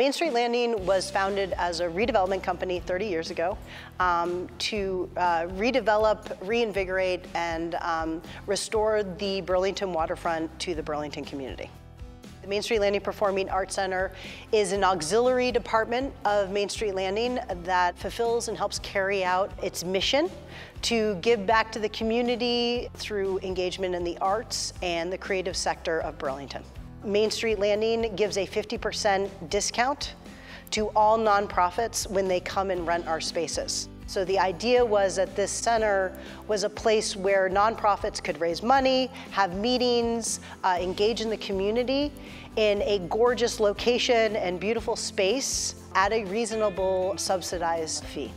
Main Street Landing was founded as a redevelopment company 30 years ago um, to uh, redevelop, reinvigorate, and um, restore the Burlington waterfront to the Burlington community. The Main Street Landing Performing Arts Center is an auxiliary department of Main Street Landing that fulfills and helps carry out its mission to give back to the community through engagement in the arts and the creative sector of Burlington. Main Street Landing gives a 50% discount to all nonprofits when they come and rent our spaces. So the idea was that this center was a place where nonprofits could raise money, have meetings, uh, engage in the community in a gorgeous location and beautiful space at a reasonable subsidized fee.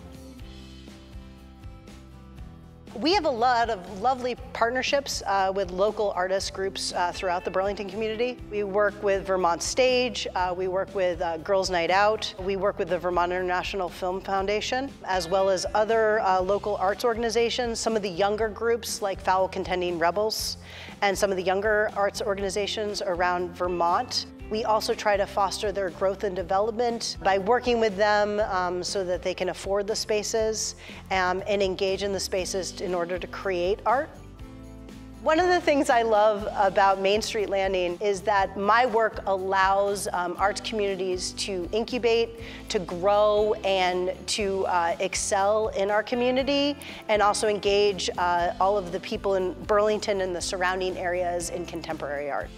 We have a lot of lovely partnerships uh, with local artist groups uh, throughout the Burlington community. We work with Vermont Stage, uh, we work with uh, Girls Night Out, we work with the Vermont International Film Foundation, as well as other uh, local arts organizations, some of the younger groups like Foul Contending Rebels, and some of the younger arts organizations around Vermont. We also try to foster their growth and development by working with them um, so that they can afford the spaces um, and engage in the spaces in order to create art. One of the things I love about Main Street Landing is that my work allows um, arts communities to incubate, to grow, and to uh, excel in our community, and also engage uh, all of the people in Burlington and the surrounding areas in contemporary art.